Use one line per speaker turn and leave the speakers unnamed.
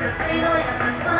の黒い